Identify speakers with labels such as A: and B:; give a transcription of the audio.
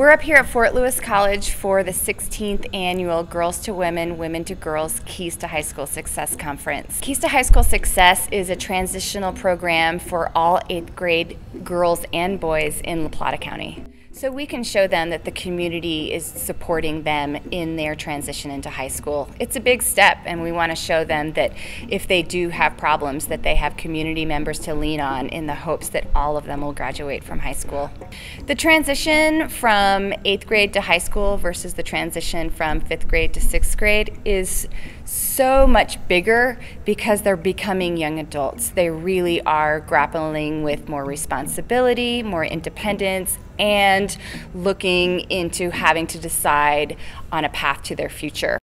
A: We're up here at Fort Lewis College for the 16th annual Girls to Women, Women to Girls Keys to High School Success Conference. Keys to High School Success is a transitional program for all eighth grade girls and boys in La Plata County. So we can show them that the community is supporting them in their transition into high school. It's a big step and we want to show them that if they do have problems that they have community members to lean on in the hopes that all of them will graduate from high school. The transition from 8th grade to high school versus the transition from 5th grade to 6th grade is so much bigger because they're becoming young adults. They really are grappling with more responsibility, more independence, and looking into having to decide on a path to their future.